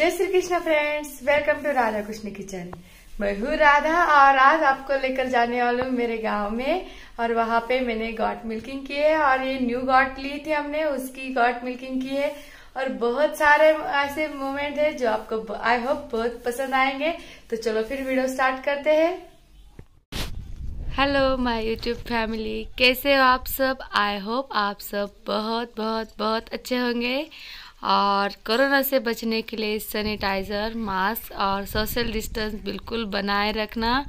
जय Shri Krishna friends welcome to Radha Krishna kitchen मैं हूँ राधा और आज आपको लेकर जाने वाली हूँ मेरे गाँव में और वहाँ पे मैंने गॉट मिल्किंग की है और ये न्यू गॉट ली थी हमने, उसकी गॉट मिल्किंग की है और बहुत सारे ऐसे मोमेंट है जो आपको आई होप बहुत पसंद आएँगे। तो चलो फिर वीडियो स्टार्ट करते हैं। हेलो माय यूट्यूब फैमिली कैसे हो आप सब? आई होप आप सब बहुत बहुत बहुत अच्छे होंगे। और कोरोना से बचने के लिए सैनिटाइज़र, मास्क और सोशल डिस्टेंस बिल्कुल बनाए रखना,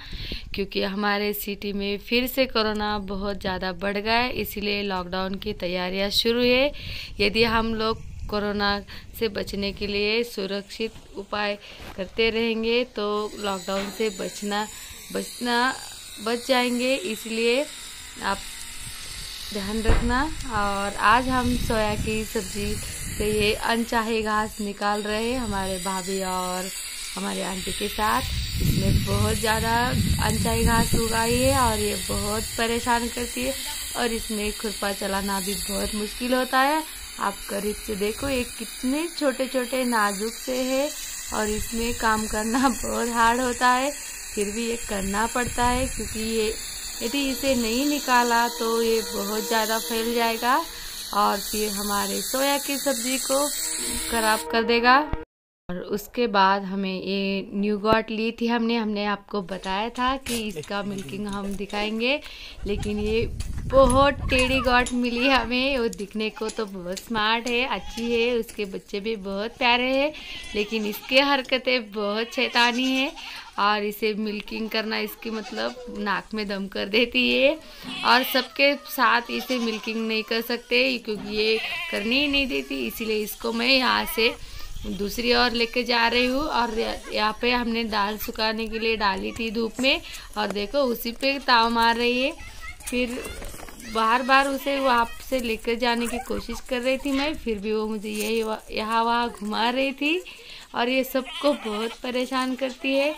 क्योंकि हमारे सिटी में फिर से कोरोना बहुत ज़्यादा बढ़ गया है, इसीलिए लॉकडाउन की तैयारियाँ शुरू है। यदि हम लोग कोरोना से बचने के लिए सुरक्षित उपाय करते रहेंगे तो लॉकडाउन से बचना बचना, बच जाएँगे। इसलिए आप ध्यान रखना, और आज हम सोया की सब्ज़ी से ये अनचाहे घास निकाल रहे हैं हमारे भाभी और हमारे आंटी के साथ। इसमें बहुत ज़्यादा अनचाही घास उगाई है और ये बहुत परेशान करती है। और इसमें खुरपा चलाना भी बहुत मुश्किल होता है। आप करीब से देखो ये कितने छोटे छोटे नाजुक से है और इसमें काम करना बहुत हार्ड होता है। फिर भी ये करना पड़ता है क्योंकि ये यदि इसे नहीं निकाला तो ये बहुत ज़्यादा फैल जाएगा। और फिर हमारे सोया की सब्ज़ी को खराब कर देगा। और उसके बाद हमें ये न्यू गॉट ली थी हमने। हमने आपको बताया था कि इसका मिल्किंग हम दिखाएँगे, लेकिन ये बहुत टेढ़ी गॉट मिली हमें। वो दिखने को तो बहुत स्मार्ट है, अच्छी है, उसके बच्चे भी बहुत प्यारे हैं, लेकिन इसके हरकतें बहुत शैतानी है। और इसे मिल्किंग करना इसकी मतलब नाक में दम कर देती है। और सबके साथ इसे मिल्किंग नहीं कर सकते, क्योंकि ये करने ही नहीं देती। इसीलिए इसको मैं यहाँ से दूसरी ओर लेके जा रही हूँ। और यहाँ पे हमने दाल सुखाने के लिए डाली थी धूप में। और देखो, उसी पे ताव मार रही है। फिर बार बार उसे वहाँ से लेकर जाने की कोशिश कर रही थी मैं। फिर भी वो मुझे यही यहाँ वहाँ घुमा रही थी। और ये सबको बहुत परेशान करती है।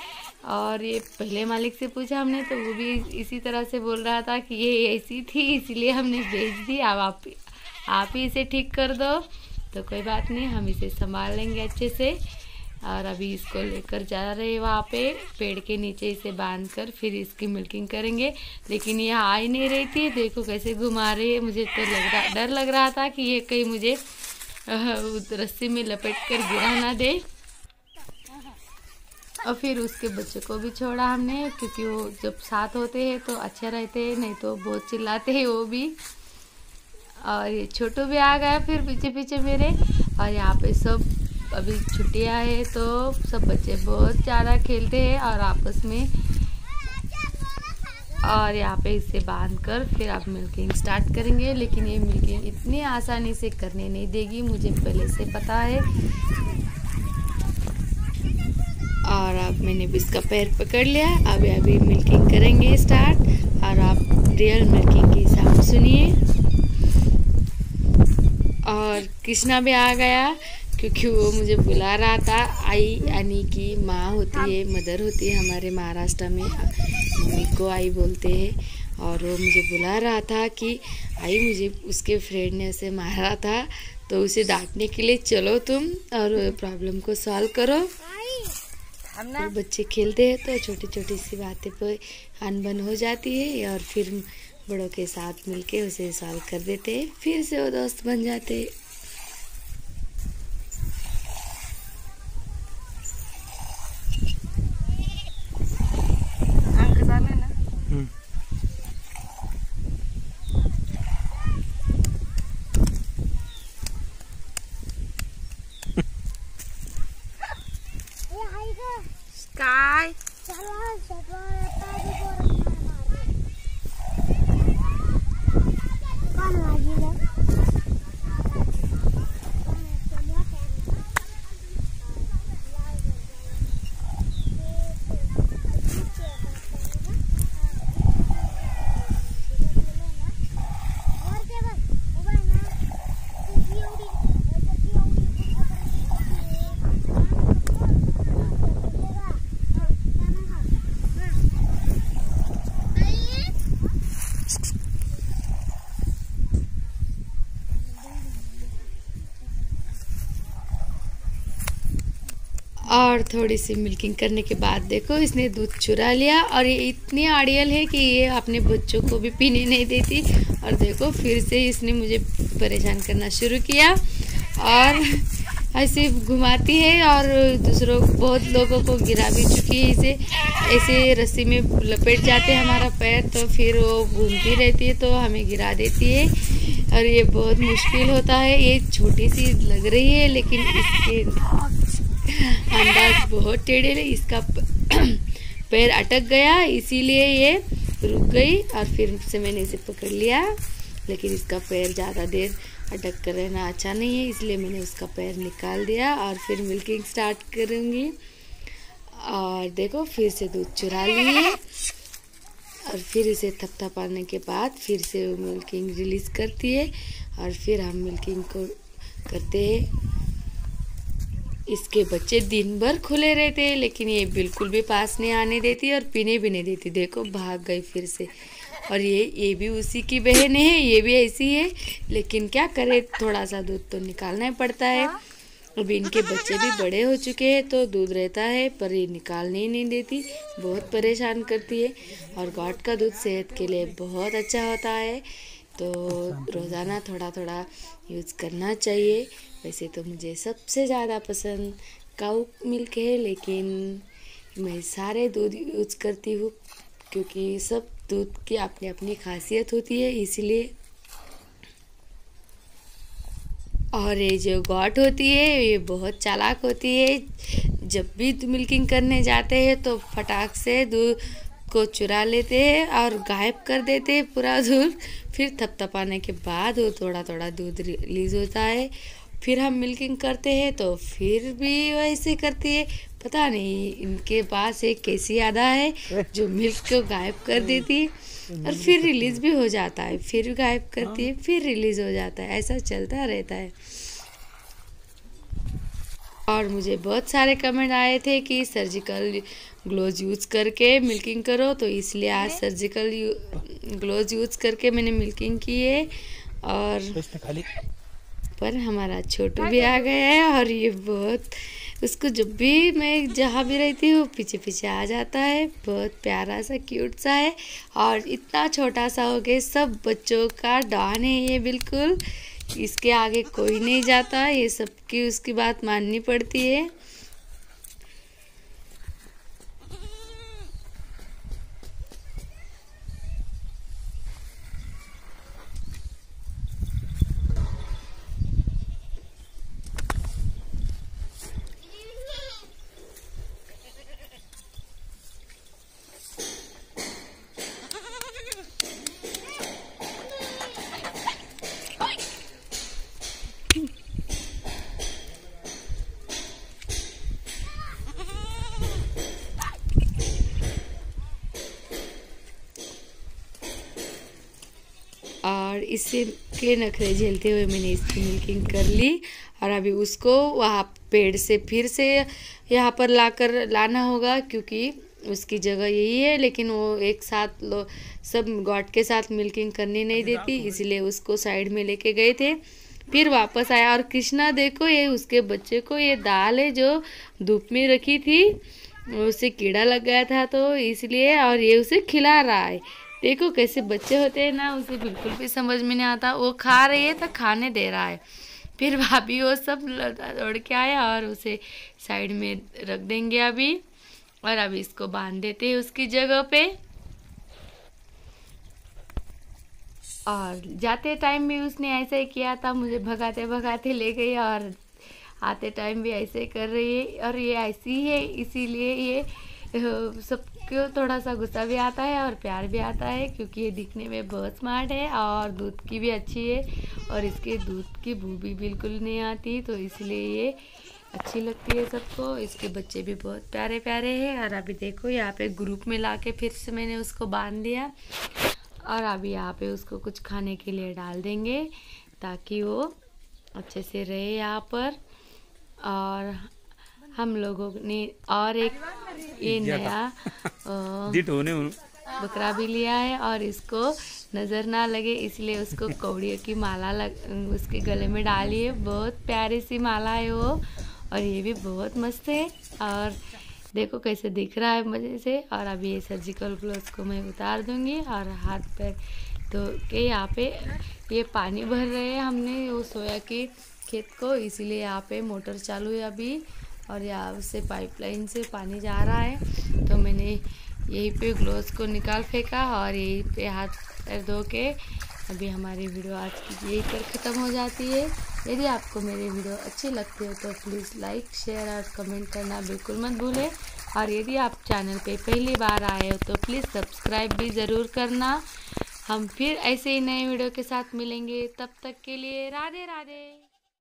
और ये पहले मालिक से पूछा हमने तो वो भी इसी तरह से बोल रहा था कि ये ऐसी थी, इसीलिए हमने भेज दी, अब आप आप ही इसे ठीक कर दो। तो कोई बात नहीं, हम इसे संभाल लेंगे अच्छे से। और अभी इसको लेकर जा रहे हैं वहाँ पे, पेड़ के नीचे इसे बाँध कर फिर इसकी मिल्किंग करेंगे। लेकिन ये आ ही नहीं रही थी, देखो कैसे घुमा रही है, मुझे तो लग रहा, डर लग रहा था कि ये कहीं मुझे रस्सी में लपेट कर गिरा ना दे। और फिर उसके बच्चे को भी छोड़ा हमने, क्योंकि वो जब साथ होते हैं तो अच्छे रहते हैं, नहीं तो बहुत चिल्लाते हैं वो भी। और ये छोटू भी आ गया फिर पीछे पीछे मेरे, और यहाँ पे सब अभी छुट्टियाँ है तो सब बच्चे बहुत ज़्यादा खेलते हैं और आपस में। और यहाँ पे इसे बाँध कर फिर आप मिल्किंग स्टार्ट करेंगे, लेकिन ये मिल्किंग इतनी आसानी से करने नहीं देगी, मुझे पहले से पता है और अब मैंने भी इसका पैर पकड़ लिया अभी अभी मिल्किंग करेंगे स्टार्ट और आप रियल मिल्किंग की साउंड सुनिए। और कृष्णा भी आ गया, क्योंकि वो मुझे बुला रहा था। आई, यानी कि माँ होती है, मदर होती है हमारे महाराष्ट्र में। मम्मी को आई बोलते हैं। और वो मुझे बुला रहा था कि आई मुझे उसके फ्रेंड ने उसे मारा था। तो उसे डांटने के लिए चलो तुम और प्रॉब्लम को सॉल्व करो। तो बच्चे खेलते हैं तो छोटी छोटी सी बातें पर अनबन हो जाती है और फिर बड़ों के साथ मिलके उसे सॉल्व कर देते हैं। फिर से वो दोस्त बन जाते हैं। cái dạ vâng, dạ vâng और थोड़ी सी मिल्किंग करने के बाद देखो, इसने दूध चुरा लिया और ये इतनी आड़ियल है कि ये अपने बच्चों को भी पीने नहीं देती। और देखो, फिर से इसने मुझे परेशान करना शुरू किया और ऐसे घुमाती है और दूसरों, बहुत लोगों को गिरा भी चुकी है इसे। ऐसे रस्सी में लपेट जाते हैं हमारा पैर तो फिर वो घूमती रहती है तो हमें गिरा देती है। और ये बहुत मुश्किल होता है, ये छोटी सी लग रही है, लेकिन इसके अंदाज बहुत टेढ़े इसका पैर अटक गया, इसीलिए ये रुक गई और फिर से मैंने इसे पकड़ लिया, लेकिन इसका पैर ज़्यादा देर अटक कर रहना अच्छा नहीं है, इसलिए मैंने उसका पैर निकाल दिया और फिर मिल्किंग स्टार्ट करूँगी। और देखो, फिर से दूध चुरा लिए और फिर इसे थपथपाने के बाद फिर से मिल्किंग रिलीज़ करती है और फिर हम मिल्किंग को करते हैं। इसके बच्चे दिन भर खुले रहते हैं, लेकिन ये बिल्कुल भी पास नहीं आने देती और पीने भी नहीं देती। देखो, भाग गई फिर से। और ये ये भी उसी की बहन है, ये भी ऐसी है। लेकिन क्या करे थोड़ा सा दूध तो निकालना ही पड़ता है। अभी इनके बच्चे भी बड़े हो चुके हैं तो दूध रहता है, पर ये निकालने ही नहीं देती। बहुत परेशान करती है। और गॉड का दूध सेहत के लिए बहुत अच्छा होता है। तो रोज़ाना थोड़ा थोड़ा यूज़ करना चाहिए। वैसे तो मुझे सबसे ज़्यादा पसंद काउ मिल्क है लेकिन मैं सारे दूध यूज़ करती हूँ क्योंकि सब दूध की अपनी अपनी खासियत होती है इसलिए। और ये जो गॉट होती है ये बहुत चालाक होती है। जब भी मिल्किंग करने जाते हैं तो फटाक से दूध को चुरा लेते हैं और गायब कर देते हैं पूरा दूध। फिर थपथपाने के बाद वो थोड़ा थोड़ा दूध रिलीज़ होता है। फिर हम मिल्किंग करते हैं तो फिर भी वैसे करती है। पता नहीं इनके पास एक कैसी आधा है जो मिल्क को गायब कर देती है और फिर रिलीज़ भी हो जाता है, फिर गायब करती है, फिर रिलीज़ हो जाता है। ऐसा चलता रहता है। और मुझे बहुत सारे कमेंट आए थे कि सर्जिकल ग्लोज यूज़ करके मिल्किंग करो तो इसलिए आज सर्जिकल ग्लोज यूज़ करके मैंने मिल्किंग की है और पर हमारा छोटू भी आ गया है और ये बहुत उसको जब भी मैं जहाँ भी रहती हूँ पीछे पीछे आ जाता है बहुत प्यारा सा क्यूट सा है और इतना छोटा सा हो गया सब बच्चों का डॉन है ये बिल्कुल। इसके आगे कोई नहीं जाता ये सबकी उसकी बात माननी पड़ती है। और इससे के नखरे झेलते हुए मैंने इसकी मिल्किंग कर ली और अभी उसको वहाँ पेड़ से फिर से यहाँ पर लाकर लाना होगा क्योंकि उसकी जगह यही है लेकिन वो एक साथ लो सब गॉड के साथ मिल्किंग करने नहीं देती इसलिए उसको साइड में लेके गए थे। फिर वापस आया और कृष्णा देखो ये उसके बच्चे को ये दाल है जो धूप में रखी थी उसे कीड़ा लग गया था तो इसलिए और ये उसे खिला रहा है। देखो कैसे बच्चे होते हैं ना, उसे बिल्कुल भी समझ में नहीं आता। वो खा रही है तो खाने दे रहा है। फिर भाभी वो सब दौड़ के आया और उसे साइड में रख देंगे अभी। और अभी इसको बाँध देते हैं उसकी जगह पे। और जाते टाइम भी उसने ऐसा ही किया था, मुझे भगाते भगाते ले गई और आते टाइम भी ऐसे कर रही है। और ये ऐसी है, इसीलिए ये सबको थोड़ा सा गुस्सा भी आता है और प्यार भी आता है, क्योंकि ये दिखने में बहुत स्मार्ट है और दूध की भी अच्छी है और इसके दूध की बू भी बिल्कुल नहीं आती तो इसलिए ये अच्छी लगती है सबको। इसके बच्चे भी बहुत प्यारे प्यारे हैं और अभी देखो यहाँ पे ग्रुप में ला के फिर से मैंने उसको बाँध दिया और अभी यहाँ पे उसको कुछ खाने के लिए डाल देंगे ताकि वो अच्छे से रहे यहाँ पर और हम लोगों ने और एक ये नया बकरा भी लिया है और इसको नज़र ना लगे इसलिए उसको कौड़ियों की माला लग उसके गले में डाली है बहुत प्यारी सी माला है वो और ये भी बहुत मस्त है। और देखो कैसे दिख रहा है मज़े से और अभी ये सर्जिकल ग्लोव्स को मैं उतार दूँगी और हाथ पैर तो के यहाँ पे ये पानी भर रहे हैं हमने वो सोया के खेत को। इसीलिए यहाँ पे मोटर चालू है अभी। और यहाँ से पाइपलाइन से पानी जा रहा है। तो मैंने यहीं पे ग्लोव्स को निकाल फेंका और यहीं पे हाथ पैर धो के अभी हमारी वीडियो आज की यही पर ख़त्म हो जाती है। यदि आपको मेरी वीडियो अच्छी लगती है तो प्लीज़ लाइक शेयर और कमेंट करना बिल्कुल मत भूलें। और यदि आप चैनल पे पहली बार आए हो तो प्लीज़ सब्सक्राइब भी ज़रूर करना। हम फिर ऐसे ही नए वीडियो के साथ मिलेंगे। तब तक के लिए राधे राधे